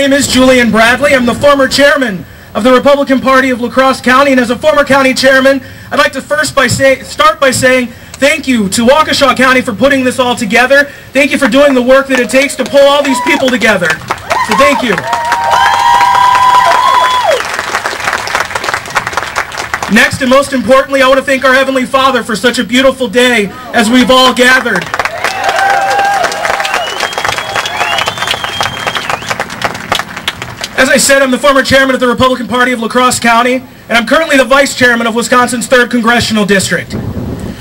My name is Julian Bradley. I'm the former chairman of the Republican Party of La Crosse County, and as a former county chairman, I'd like to first by say, start by saying thank you to Waukesha County for putting this all together. Thank you for doing the work that it takes to pull all these people together. So thank you. Next and most importantly, I want to thank our Heavenly Father for such a beautiful day as we've all gathered. As I said, I'm the former chairman of the Republican Party of La Crosse County, and I'm currently the vice chairman of Wisconsin's 3rd Congressional District.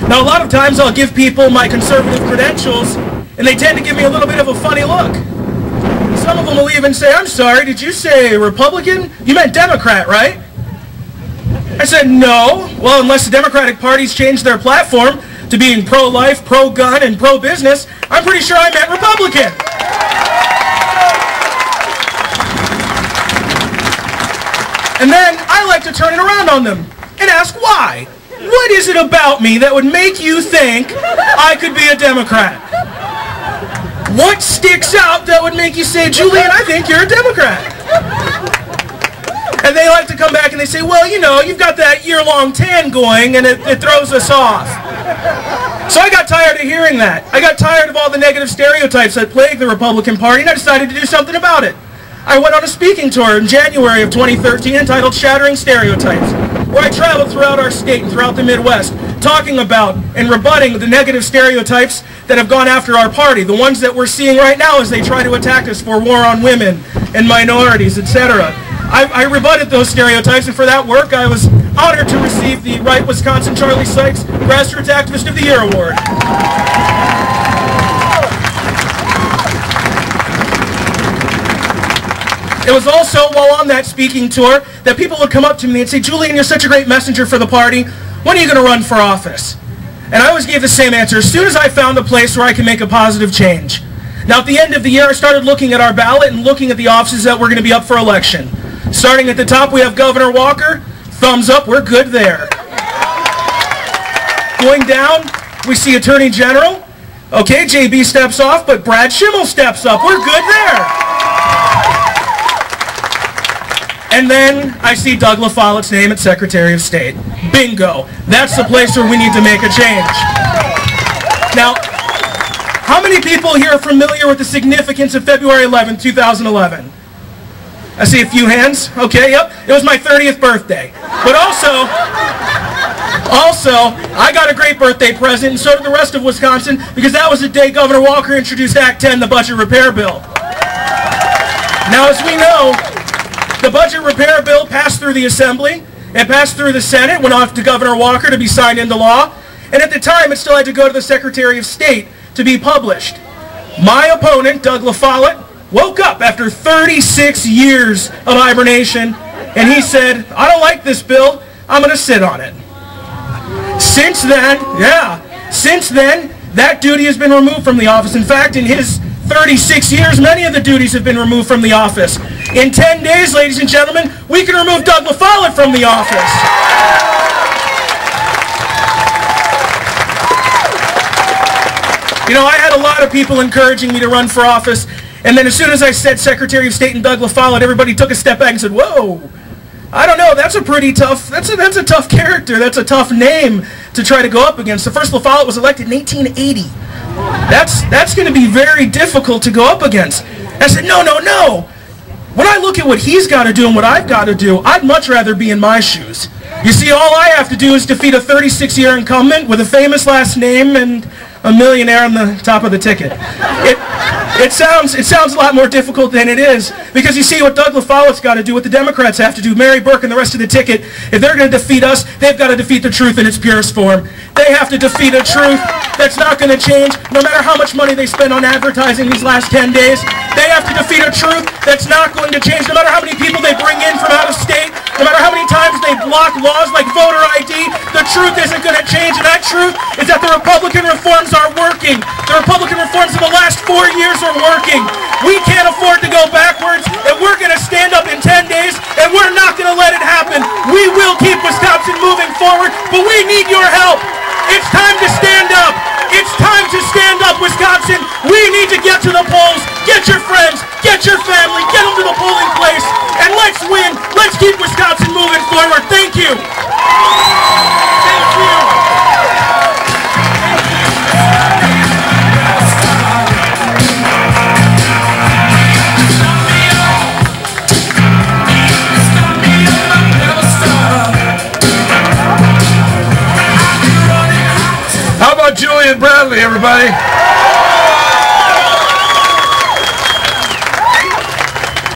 Now, a lot of times I'll give people my conservative credentials, and they tend to give me a little bit of a funny look. Some of them will even say, I'm sorry, did you say Republican? You meant Democrat, right? I said, no. Well, unless the Democratic Party's changed their platform to being pro-life, pro-gun, and pro-business, I'm pretty sure I meant Republican. And then I like to turn it around on them and ask why. What is it about me that would make you think I could be a Democrat? What sticks out that would make you say, Julian, I think you're a Democrat? And they like to come back and they say, well, you know, you've got that year-long tan going and it, it throws us off. So I got tired of hearing that. I got tired of all the negative stereotypes that plague the Republican Party and I decided to do something about it. I went on a speaking tour in January of 2013 entitled Shattering Stereotypes, where I traveled throughout our state and throughout the Midwest, talking about and rebutting the negative stereotypes that have gone after our party, the ones that we're seeing right now as they try to attack us for war on women and minorities, etc. I, I rebutted those stereotypes, and for that work, I was honored to receive the Right Wisconsin Charlie Sykes Grassroots Activist of the Year Award. It was also while on that speaking tour that people would come up to me and say, Julian, you're such a great messenger for the party. When are you going to run for office? And I always gave the same answer. As soon as I found a place where I can make a positive change. Now, at the end of the year, I started looking at our ballot and looking at the offices that were going to be up for election. Starting at the top, we have Governor Walker. Thumbs up, we're good there. Going down, we see Attorney General. Okay, JB steps off, but Brad Schimel steps up. We're good there. And then I see Doug LaFollette's name at Secretary of State. Bingo. That's the place where we need to make a change. Now, how many people here are familiar with the significance of February 11, 2011? I see a few hands. Okay, yep. It was my 30th birthday. But also, also, I got a great birthday present, and so did the rest of Wisconsin, because that was the day Governor Walker introduced Act 10, the Budget Repair Bill. Now, as we know, the budget repair bill passed through the Assembly. It passed through the Senate, went off to Governor Walker to be signed into law. And at the time, it still had to go to the Secretary of State to be published. My opponent, Doug LaFollette, woke up after 36 years of hibernation, and he said, I don't like this bill. I'm going to sit on it. Since then, yeah, since then, that duty has been removed from the office. In fact, in his 36 years, many of the duties have been removed from the office. In 10 days, ladies and gentlemen, we can remove Doug LaFollette from the office. You know, I had a lot of people encouraging me to run for office, and then as soon as I said Secretary of State and Doug LaFollette, everybody took a step back and said, whoa, I don't know, that's a pretty tough, that's a, that's a tough character, that's a tough name to try to go up against. The first LaFollette was elected in 1880. That's, that's going to be very difficult to go up against. I said, no, no, no. When I look at what he's got to do and what I've got to do, I'd much rather be in my shoes. You see, all I have to do is defeat a 36-year incumbent with a famous last name and a millionaire on the top of the ticket. It, it, sounds, it sounds a lot more difficult than it is because you see what Doug LaFollette's got to do, what the Democrats have to do, Mary Burke and the rest of the ticket. If they're going to defeat us, they've got to defeat the truth in its purest form. They have to defeat a truth that's not going to change no matter how much money they spend on advertising these last 10 days. They have to defeat a truth that's not going to change no matter how many people they bring in from out of state, no matter how many times they block laws like voter ID. The truth isn't going to change, and that truth is that the Republican reforms are working. The Republican reforms of the last four years are working. We can't afford to go backwards, and we're going to stand up in 10 days, and we're not going to let it happen. We will keep Wisconsin moving forward, but we need your help. It's time to stand up. It's time to stand up, Wisconsin. We need to get to the polls. Get your friends. Get your family. Get them to the polling place. And let's win. Let's keep Wisconsin moving forward. Thank you. Bradley, everybody?